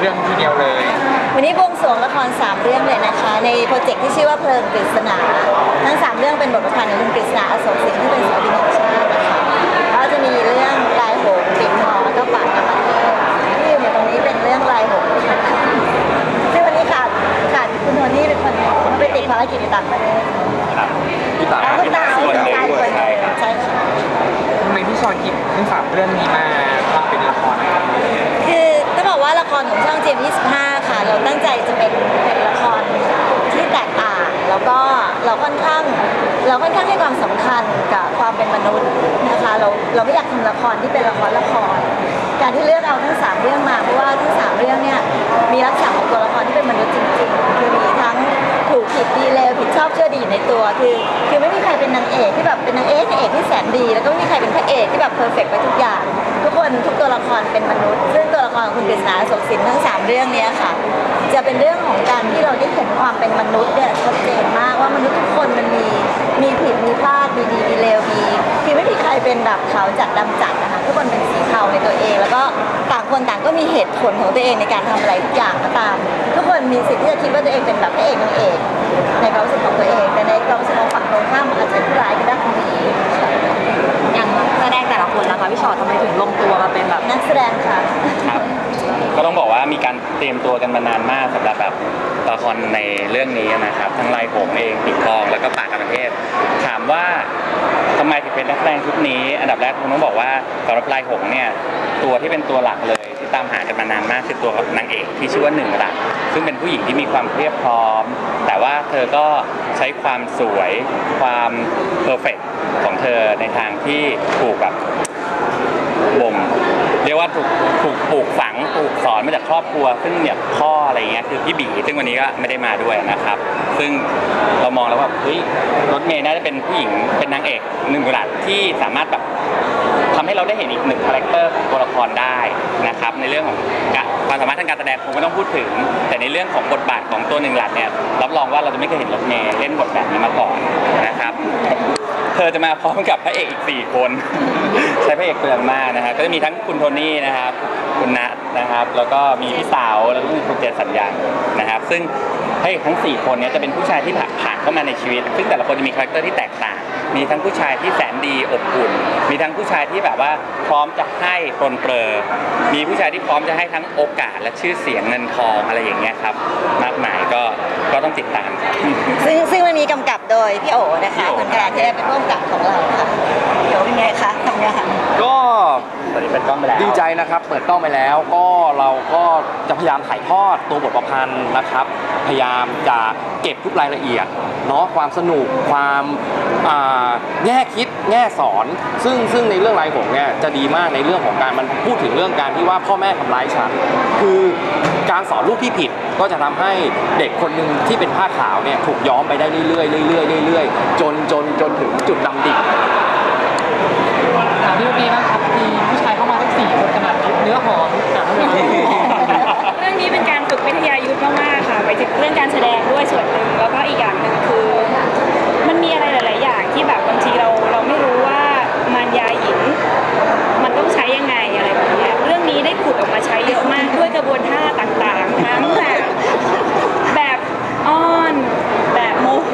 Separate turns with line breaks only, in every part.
เรื่องทีเดียวเลย
วันนี้บวงสรวงละคร3เรื่องเลยนะคะ ในโปรเจกต์ที่ชื่อว่าเพลิงปริศนา ทั้ง3เรื่องเป็นบทประพันธ์ของคุณกฤษณาอโศกสิงห์ที่เป็นศิลปินแห่งชาตินะคะแล้วจะมีเรื่องลายโหงปิดทองแล้วก็ปากกรรมเทพที่อยู่ในตรงนี้เป็นเรื่องลายโหงซึ่งวันนี้ขาดขาดคุณโทนี่เป็นคนเขาไปติดภารกิจในต่างประเทศ
ครับพี่ต๋า
แล้วก็ตาย
ส่วนหนึ่ง
ตาย
ด้
ค
วย
น
ใช่ครับ
ใช่ค่ะ
ทำไมพี่ชอนคิดทั้งสามเรื่องนี้มา เรา
ตั้งใจจะเป็นเป็นละครที่แตกต่าง แล้วก็เราค่อนข้างเราค่อนข้างให้ความสำคัญกับความเป็นมนุษย์นะคะเราเราไม่อยากทำละครที่เป็นละครละคร การที่เลือกเอาทั้งสามเรื่องมาเพราะว่าทั้งสามเรื่องเนี่ยมีลักษณะของตัวละครที่เป็นมนุษย์จริงๆคือมีทั้งถูกผิดดีเลวผิดชอบเชื่อดีในตัวคือคือไม่มีใครเป็นนางเอกที่แบบเป็นนางเอกนางเอกที่แสนดี แล้วก็ไม่มีใครเป็นพระเอกที่แบบ perfect ไปทุกอย่าง ทุกคนทุกตัวละครเป็นมนุษย์ ซึ่งตัวละครของคุณกฤษณาสกสินทั้งสามเรื่องนี้ค่ะ จะเป็นเรื่องของการที่เราได้เห็นความเป็นมนุษย์เนี่ยชัดเจนมากว่ามนุษย์ทุกคนมันมีมีผิดมีพลาดมีดีมีเลวมีคือไม่มีใครเป็นแบบขาวจัดดำจัดนะคะทุกคนเป็นสีเทาในตัวเอง แล้วก็ต่างคนต่างก็มีเหตุผลของตัวเองในการทำอะไรทุกอย่างก็ตาม ทุกคนมีสิทธิ์ที่จะคิดว่าตัวเองเป็นแบบพระเอกนางเอกในความรู้สึกของตัวเอง แต่ในความรู้สึกของฝั่งตรงข้ามมันอาจจะผู้ร้ายก็ได้คนดี
แสดงค่ะ ค
รับ ก็ต้องบอกว่ามีการเตรียมตัวกันมานานมากสำหรับแบบละครในเรื่องนี้นะครับ ทั้งลายหงส์เองปิดทองแล้วก็ปากกาประเทศ ถามว่าทำไมถึงเป็นนักแสดงชุดนี้ อันดับแรกผมต้องบอกว่าสำหรับลายหงส์เนี่ยตัวที่เป็นตัวหลักเลยที่ตามหากันมานานมากคือตัวนางเอกที่ชื่อว่าหนึ่งรักซึ่งเป็นผู้หญิงที่มีความเรียบพร้อม แต่ว่าเธอก็ใช้ความสวยความ perfectของเธอในทางที่ถูกแบบบ่มเรียกว่าถูกถูกปลูกฝังปลูกสอนมาจากครอบครัว ซึ่งเนี่ยพ่ออะไรเงี้ยคือพี่บีซึ่งวันนี้ก็ไม่ได้มาด้วยนะครับ ซึ่งเรามองแล้วว่าเฮ้ยรถเมล์น่าจะเป็นผู้หญิงเป็นนางเอกหนึ่งหลักที่สามารถแบบทำให้เราได้เห็นอีกหนึ่ง character ของตัวละครได้นะครับในเรื่องของการความสามารถทางการแสดงคงไม่ต้องพูดถึง แต่ในเรื่องของบทบาทของตัวหนึ่งหลักเนี่ยรับรองว่าเราจะไม่เคยเห็นรถเมล์เล่นบทแบบนี้มาก่อนนะครับ เธอจะมาพร้อมกับพระเอกอีก 4 คน ใช้พระเอกเปลืองมากนะครับก็จะมีทั้งคุณโทนี่นะครับคุณนัทนะครับ แล้วก็มีพี่สาวแล้วก็มีคุณเจสัญญานะครับ ซึ่งพระเอกทั้ง 4 คนเนี้ยจะเป็นผู้ชายที่ผ่านผ่านเข้ามาในชีวิต ซึ่งแต่ละคนจะมี character ที่แตกต่าง มีทั้งผู้ชายที่แสนดีอบอุ่น มีทั้งผู้ชายที่แบบว่าพร้อมจะให้ปรนเปรอมีผู้ชายที่พร้อมจะให้ทั้งโอกาสและชื่อเสียงเงินทองอะไรอย่างเงี้ยครับมากมายก็ก็ต้องติดตามครับ
ซึ่งซึ่ง กำกับโดยพี่โอนะคะคุณกระเทพเป็นผู้กำกับของเราค่ะเดี๋ยวเป็นไงคะทำงาน
ก็
ตอนนี้เป็นกล้องไปแล้ว
ดีใจนะครับเปิดกล้องไปแล้วก็เราก็จะพยายามถ่ายทอดตัวบทประพันธ์นะครับ พยายามจะเก็บทุกรายละเอียดเนาะความสนุกความอ่าแง่คิดแง่สอน ซึ่งซึ่งในเรื่องรายผมเนี่ยจะดีมากในเรื่องของการมันพูดถึงเรื่องการที่ว่าพ่อแม่ทำร้ายฉันคือการสอนลูกที่ผิด ก็จะทำให้เด็กคนหนึ่งที่เป็นผ้าขาวเนี่ยถูกย้อมไปได้เรื่อยๆเรื่อยๆเรื่อยๆจนจนจนถึงจุดดำดิ่ง
ถามพี่ลูกปีบ้าง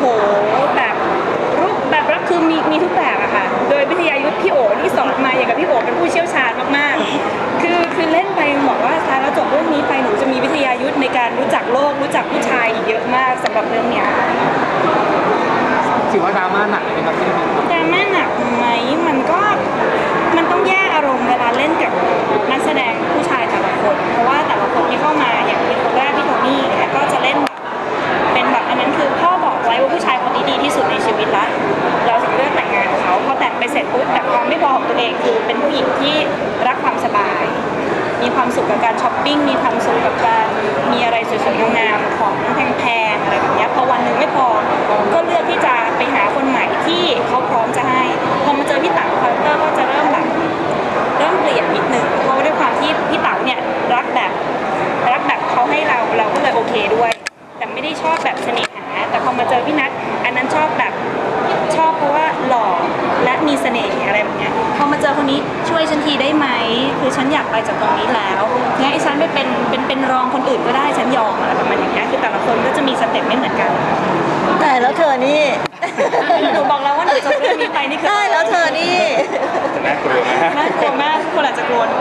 โมโหแบบรูปแบบรักคือมีมีทุกแบบอะค่ะ โดยวิทยายุทธ์พี่โอที่สอนมาอย่างกับพี่โอเป็นผู้เชี่ยวชาญมากๆ คือคือเล่นไปบอกว่าท้ายแล้วจบเรื่องนี้ไปหนูจะมีวิทยายุทธ์ในการรู้จักโลกรู้จักผู้ชายอีกเยอะมากสำหรับเรื่องเนี้ย
ถือว่าดราม่าหนักเลยไหมครับพี่ลูกปี
ดราม่าหนักไหมมันก็มันต้องแยกอารมณ์เวลาเล่นกับนักแสดงผู้ชายแต่ละคนเพราะ กับการช้อปปิ้งมีความสุขกับการมีอะไรสวยๆงามๆของแพงๆอะไรแบบนี้พอวันหนึ่งไม่พอ ก็เลือกที่จะไปหาคนใหม่ที่เขาพร้อมจะให้ ฉันทีได้ไหม คือฉันอยากไปจากตรงนี้แล้วงั้นไอ้ฉันไปเป็นเป็นเป็นรองคนอื่นก็ได้ฉันยอมอะไรประมาณอย่างเงี้ยคือแต่ละคนก็จะมีสเต็ปไม่เหมือนกัน
แต่แล้วเธอนี่
หนูบอกแล้วว่าหนูจบเรื่องนี้ไปนี่คือ
ได้แล้วเธอนี่
น่ากลัวมาก
น่ากลัวมากคนอาจจะกลัวหนู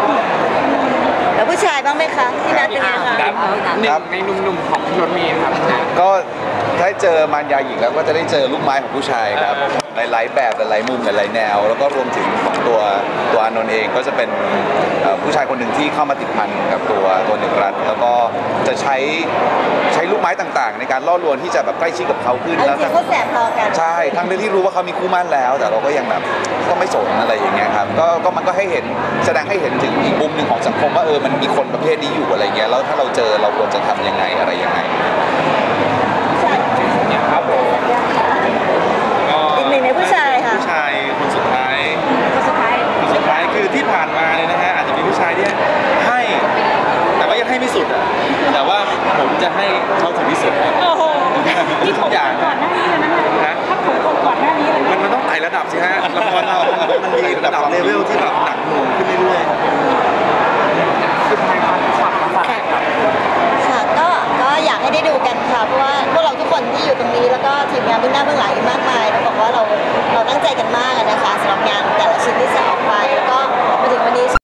แล้วผู้ชายบ้างไหมคะที่นัดเป็นไงคะ
ครับ
หนึ่งในหนุ่มๆของพี่รถเมย์ครับ
ก็ถ้าเจอมารยาหญิงแล้วก็จะได้เจอลูกไม้ของผู้ชายครับ หลายๆ แบบหลายๆมุมหลายๆแนว แล้วก็รวมถึงของตัวตัวอานนท์เองก็จะเป็นเอ่อผู้ชายคนหนึ่งที่เข้ามาติดพันกับตัวตัวหนึ่งรัฐ แล้วก็จะใช้ใช้ลูกไม้ต่างๆ ในการล่อลวงที่จะแบบใกล้ชิดกับเขาขึ้น
เอาจ
แล้ว
ริงๆเขาแสบพอกัน
ใช่ทั้งที่รู้ว่าเขามีคู่มั่นแล้ว แต่เราก็ยังแบบก็ไม่สนอะไรอย่างเงี้ยครับก็ก็มันก็ให้เห็นแสดงให้เห็นถึงอีกมุมหนึ่งของสังคมว่าเออมันมีคนประเภทนี้อยู่อะไรเงี้ยแล้วถ้าเราเจอเราควรจะทำยังไงอะไรยังไง
ครับผม ดับสิฮะละครเรา มันมีระดับเลเวลที่แบบหนักหน่วงขึ้นเรื่อยๆ
ค่ะก็ก็อยากให้ได้ดูกันค่ะ เพราะว่าพวกเราทุกคนที่อยู่ตรงนี้แล้วก็ทีมงานเบื้องหน้าเบื้องหลังอีกมากมายเราบอกว่าเราเราตั้งใจกันมากอะนะคะสำหรับงานแต่ละชิ้นที่จะออกไปแล้วก็มาถึงวันนี้